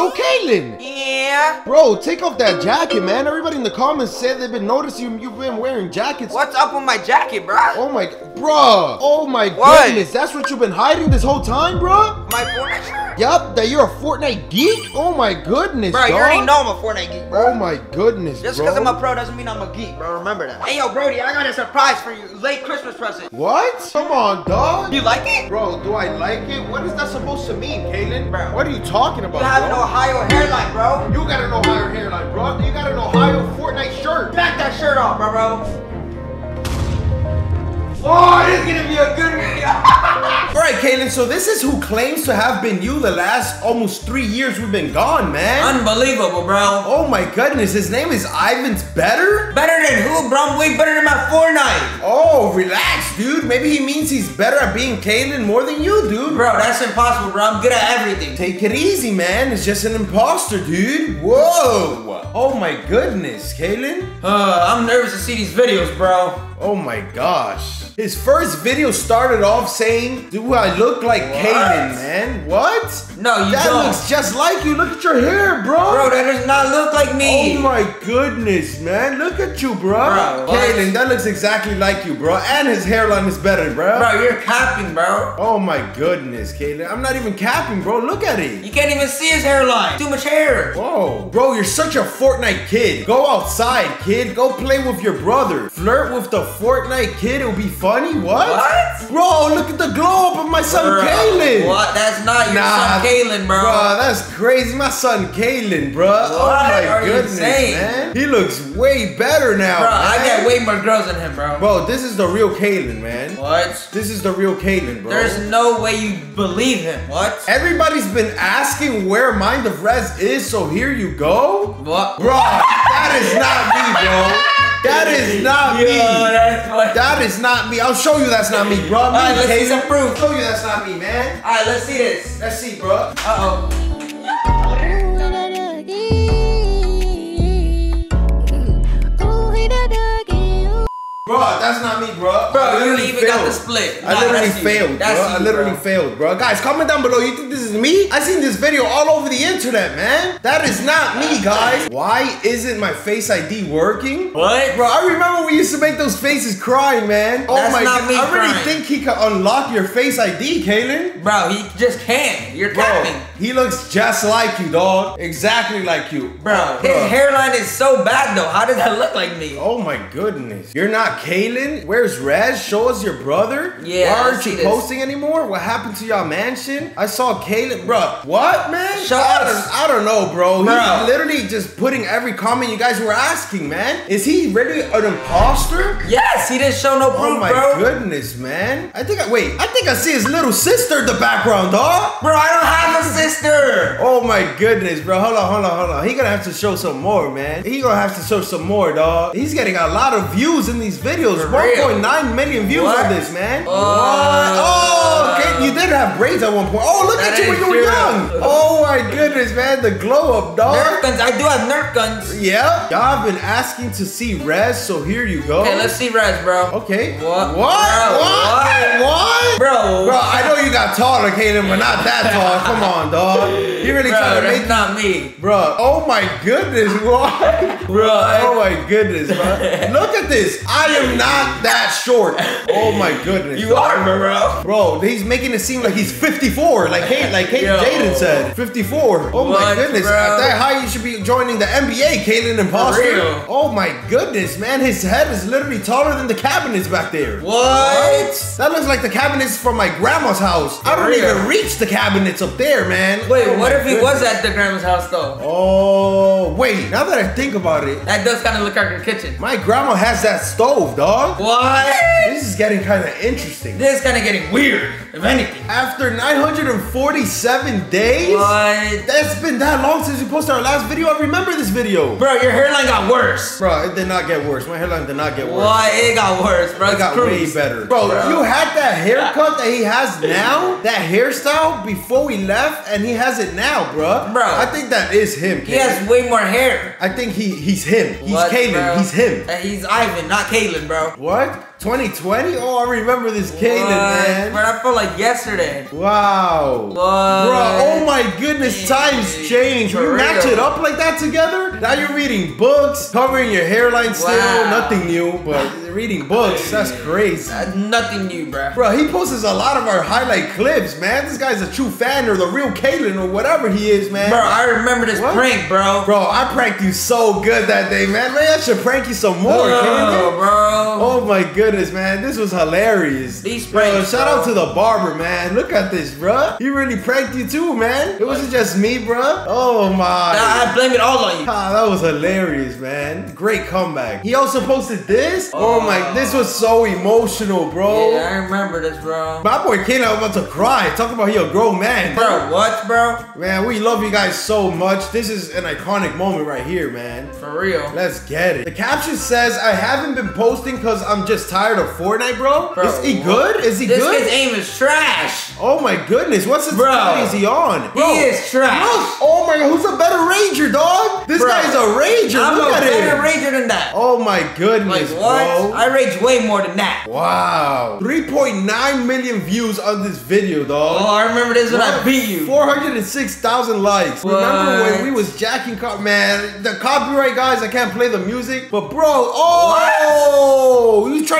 So, Kaylen, Yeah. bro, take off that jacket, man. Everybody in the comments said they've been noticing you, you've been wearing jackets. What's up with my jacket, bro? Oh my, bruh. Oh my What? goodness. That's what you've been hiding this whole time, bro. My shirt? Yup, that you're a Fortnite geek? Oh my goodness, Bro, you already know I'm a Fortnite geek, bro. Oh my goodness, bro. Just because I'm a pro doesn't mean I'm a geek, bro. Remember that. Hey, yo, Brody, I got a surprise for you. Late Christmas present. What? Come on, dog. You like it? Bro, do I like it? What is that supposed to mean, Kaylen? Bro. What are you talking about, You have an? Ohio hairline, bro. You got an Ohio hairline, bro. You got an Ohio Fortnite shirt. Back that shirt off, bro, bro. Oh, this is gonna be a good video. All right, Kaylen, so this is who claims to have been you the last almost three years we've been gone, man. Unbelievable, bro. oh my goodness, his name is Ivan's Better? Better than who, bro? I'm way better than my Fortnite. Oh, relax, dude. Maybe he means he's better at being Kaylen more than you, dude. Bro, that's impossible, bro. I'm good at everything. Take it easy, man. It's just an imposter, dude. Whoa. Oh my goodness, Kaylen. Uh, I'm nervous to see these videos, bro. Oh my gosh. His first video started off saying, Do I look like Kaylen, man? What? No, you that don't. looks just like you. Look at your hair, bro. Bro, that does not look like me. Oh my goodness, man. Look at you, bro. Bro, what? Kaylen, that looks exactly like you, bro. And his hairline is better, bro. Bro, you're capping, bro. Oh my goodness, Kaylen. I'm not even capping, bro. Look at it. You can't even see his hairline. Too much hair. Whoa, bro, you're such a Fortnite kid. Go outside, kid. Go play with your brother. Flirt with the Fortnite kid. It'll be funny. What? What? Bro, look at the glow up of my son Bro, Kaylen. What? That's not your Nah, son, Kaylen, bro. Bro, that's crazy. My son Kaylen, bro. Oh my are you goodness, saying? man. He looks way better now. Bro, I man. get way more girls than him, bro. Bro, this is the real Kaylen, man. What? This is the real Kaylen, bro. There's no way you believe him. What? Everybody's been asking where Mind of Rez is, so here you go. What? Bro, that is not me, bro. That is not Yo, me. that's. That is not me. I'll show you that's not me, bro. All right, let's see some proof. I'll show you that's not me, man. Alright, let's see this. Let's see, bro. Uh-oh. Bro, that's not me, bro. Bro, I you literally even got the split. I Nah, literally you. failed, bro. I literally bro. failed, bro. Guys, comment down below. You think this is me? I seen this video all over the internet, man. That is not me, guys. Why isn't my Face ID working? What? Bro, I remember we used to make those faces crying, man. Oh That's my not god. me I really crying. think he could unlock your Face ID, Kaylen. Bro, he just can't. You're Bro, capping. he looks just like you, dog. Exactly like you. Bro, his hairline is so bad though. How does that look like me? Oh my goodness. You're not Kaylen? Where's Rez? Show us your brother. Yeah, Why aren't you this. posting anymore? What happened to y'all mansion? I saw Kaylen. Bruh, what, man? Show I us. Don't, I don't know, bro. Bro. He's literally just putting every comment you guys were asking, man. Is he really an imposter? Yes, he didn't show no oh proof, Oh my bro. goodness, man. I think I, wait, I think I see his little sister in the background, dog. Bro, I don't have a sister. Oh my goodness, bro. Hold on, hold on, hold on. He gonna have to show some more, man. He gonna have to show some more, dog. He's getting a lot of views in these videos. Real. 1.9 million views What? on this, man. What? Oh, You did have braids at one point. Oh, look That at you when you were young. Oh my goodness, man. The glow up, dog. Nerf guns. I do have Nerf guns. Yeah. Y'all have been asking to see Rez, so here you go. Okay, let's see Rez, bro. Okay. What? What? Bro, what? What? Bro. Bro, I know you got taller, Kaden, but not that tall. Come on, dog. You really Bro, trying to that's make not me. Bro, oh my goodness, what? Bro, Oh my goodness, bro. Look at this. I am not that short. Oh my goodness. You are, bro. Bro, he's making it seem like he's 54, like Kate, like Kate Jaden said. 54. Oh my goodness. bro? At that high, you should be joining the NBA, Caitlin Imposter. Oh my goodness, man. His head is literally taller than the cabinets back there. What? That looks like the cabinets from my grandma's house. I don't real. even reach the cabinets up there, man. Wait, Oh what if he goodness. was at the grandma's house though? Oh, wait. Now that I think about it, That does kind of look like her kitchen. my grandma has that stove, dog. What? This is getting kind of interesting. This is kind of getting weird, if anything. After 947 days? What? That's been that long since we posted our last video. I remember this video. Bro, your hairline got worse. Bro, it did not get worse. My hairline did not get worse. What? It got worse, bro. It got cruise. way better. Bro, Bro. you had that haircut that he has now, that hairstyle before we left, and he has it now, bro. Bro. I think that is him. He has way more hair. I think he he's him. He's What. He's him. Uh, He's Ivan, not Caitlyn, bro. What? 2020? Oh, I remember this Kaylen, man. Bro, that felt like yesterday. Wow. What? Bro, oh my goodness, times change. For We match it up like that together? Now you're reading books, covering your hairline still. Wow. Nothing new, but reading books, that's crazy. Nothing new, bro. Bro, he posts a lot of our highlight clips, man. This guy's a true fan or the real Kaylen or whatever he is, man. Bro, I remember this What? prank, bro. Bro, I pranked you so good that day, man. Maybe I should prank you some more, Oh, bro. Oh my goodness, man. This was hilarious. These Bro, pranks, shout bro. out to the barber, man. Look at this, bro. He really pranked you too, man. It wasn't just me, bro. Oh my. I, I blame it all on you. Ah, that was hilarious, man. Great comeback. He also posted this. Oh, my, this was so emotional, bro. Yeah, I remember this, bro. My boy Kane, I'm about to cry. Talk about he a grown man. Bro, what, bro? Man, we love you guys so much. This is an iconic moment right here, man. For real. Let's get it. The caption says, I haven't been posting because I'm just tired of Fortnite, bro. Bro, is he what? good? Is he This good? kid's aim is trash. oh my goodness. What's his Bro. bro. is he on? Bro. He is trash. Look. Oh my god, who's a better ranger, dog? This Bro, guy's a ranger. I'm Look a at better him. ranger than that. Oh my like goodness, what? bro. I rage way more than that. wow. 3.9 million views on this video, dog. Oh, I remember this when I beat you. 406,000 likes. Remember when we was jacking cop man, the copyright guys, I can't play the music. But bro, oh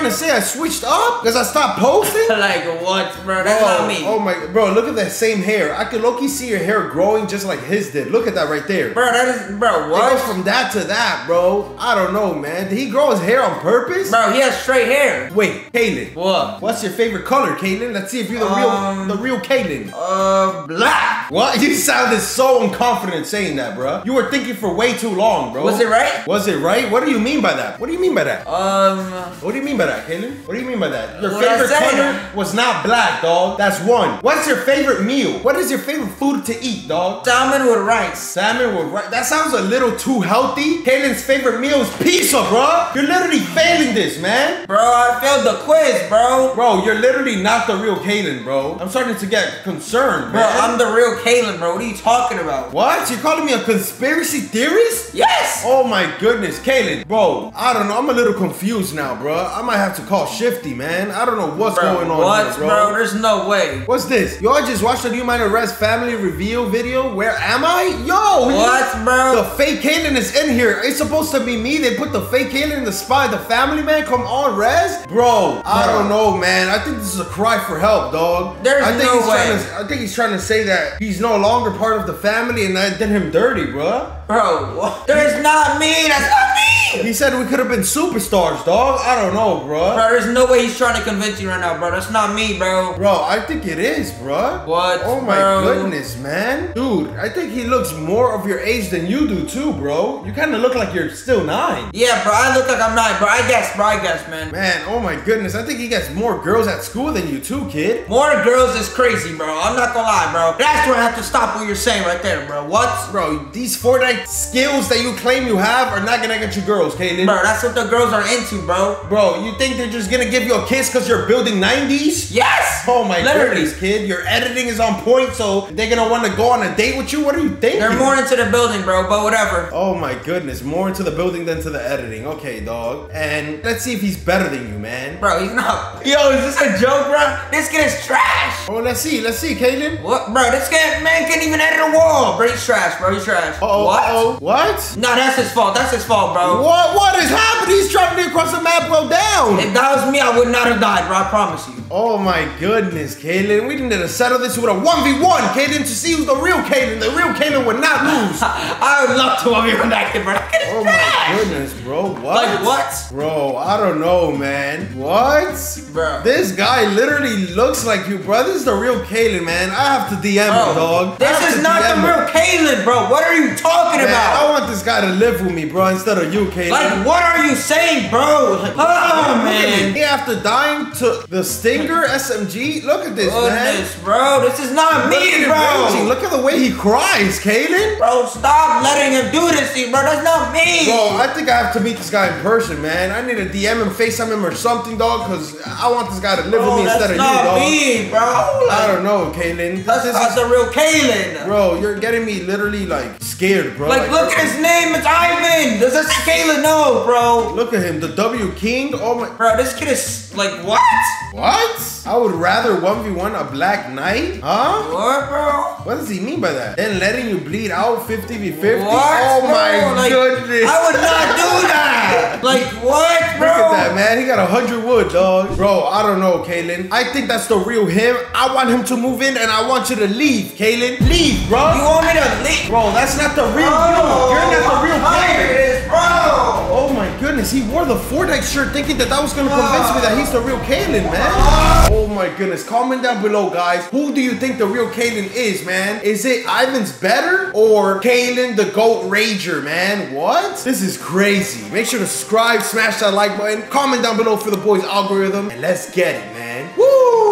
trying to say I switched up? Because I stopped posting? like what, bro? That's Oh, not me. oh my bro, look at that same hair. I could low-key see your hair growing just like his did. Look at that right there. Bro, that is bro, What? It goes from that to that, bro. I don't know, man. Did he grow his hair on purpose? Bro, he has straight hair. Wait, Kaylen. What? What's your favorite color, Kaylen? Let's see if you're the Um, real the real Kaylen. Uh black. What? You sounded so unconfident saying that, bro. You were thinking for way too long, bro. Was it right? Was it right? What do you mean by that? What do you mean by that? Um What do you mean by that, Kaylen? What do you mean by that? Your favorite color was not black, dog. That's one. What's your favorite meal? What is your favorite food to eat, dog? salmon with rice. Salmon with rice. That sounds a little too healthy. Kaylen's favorite meal is pizza, bro. You're literally failing this, man. Bro, I failed the quiz, bro. Bro, you're literally not the real Kaylen, bro. I'm starting to get concerned, Bro, man. I'm the real Kaylen, bro. What are you talking about? What? You're calling me a conspiracy theorist? Yes! Oh my goodness, Kaylen, bro. I don't know. I'm a little confused now, bro. I might have to call Shifty, man. I don't know what's Bro, going on what, here, bro? bro. There's no way. What's this? Yo, I just watched the new Mind of Rez family reveal video. Where am I? Yo, What, bro? The fake Kaylen is in here. It's supposed to be me. They put the fake Kaylen in the spy. The family man, come on, Rez, bro. I Bro. don't know, man. I think this is a cry for help, dog. There's I think no he's way. Trying to, I think he's trying to say that he's no longer part of the family, and I did him dirty, bro. Bro, what? There's not me. That's not me. He said we could have been superstars, dog. I don't know, bro. Bro, there's no way he's trying to convince you right now, bro. That's not me, bro. Bro, I think it is, bro. What, Oh my bro? goodness, man. Dude, I think he looks more of your age than you do too, bro. You kind of look like you're still nine. Yeah, bro. I look like I'm nine, bro. I guess, bro. I guess, man. Man, oh my goodness. I think he gets more girls at school than you too, kid. More girls is crazy, bro. I'm not gonna lie, bro. That's where I have to stop what you're saying right there, bro. What? Bro, these Fortnite skills that you claim you have are not gonna get you girls, Kaylen. Bro, that's what the girls are into, bro. Bro, you think they're just gonna give you a kiss because you're building 90s? Yes! Oh my Literally. goodness, kid. Your editing is on point, so they're gonna want to go on a date with you? What are you thinking? They're more into the building, bro, but whatever. Oh my goodness, more into the building than to the editing. Okay, dog. And let's see if he's better than you, man. Bro, he's not. Yo, is this a joke, bro? This kid is trash. Oh, let's see, let's see, Kaylen. What, bro? This kid, man, can't even edit a wall, bro. He's trash, bro. He's trash. Uh-oh, What? uh-oh. What? No, that's his fault. That's his fault, bro. What? What is happening? He's traveling across the map well down. If that was me, I would not have died, bro. I promise you. Oh my goodness, Kaylen. We need to settle this with a 1v1, Kaylen, to see who's the real Kaylen. The real Kaylen would not lose. I would love to have you on that kid, bro. That kid is Oh my goodness, bro. What? Like what? Bro, I don't know, man. What? Bro. This guy literally looks like you, bro. This is the real Kaylen, man. I have to DM him, oh. dog. This is not DM the real Kaylen, bro. What are you talking Man, I want this guy to live with me, bro, instead of you, Kaylen. Like, what are you saying, bro? Like, oh, man. me. After dying to the Stinger SMG, look at this, man. Goodness, bro. This is not Look me, raging. bro. Look at the way he cries, Kaylen. Bro, stop letting him do this to you, bro. That's not me. Bro, I think I have to meet this guy in person, man. I need to DM him, FaceTime him or something, dog, because I want this guy to live Bro, with me instead of you, not dog. me, bro. I Oh. don't know, Kaylen. That's This is- the real Kaylen. Bro, you're getting me literally like scared, bro. Like, look at his name. It's Ivan. Does this Kayla know, bro? Look at him, the W King. Oh my. Bro, this kid is like what? What? I would rather 1v1 a Black Knight? Huh? What, bro? What does he mean by that? Then letting you bleed out 50 v 50? What, Oh bro? my Like, goodness. I would not do that. Like what, bro? Look at that, man. He got a hundred wood, dog. Bro, I don't know, Kaylen. I think that's the real him. I want him to move in, and I want you to leave, Kaylen. Leave, bro. You want me to leave? Bro, that's not the real you. You're not the real oh, Here Kaylen. it is, bro. Oh my goodness, he wore the Fordex shirt thinking that that was gonna convince me that he's the real Kaylen, man. Oh my goodness, comment down below, guys. Who do you think the real Kaylen is, man? Is it Ivan's better or Kaylen the GOAT Rager, man? What? This is crazy. Make sure to subscribe, smash that like button, comment down below for the boys' algorithm, and let's get it, man. Woo!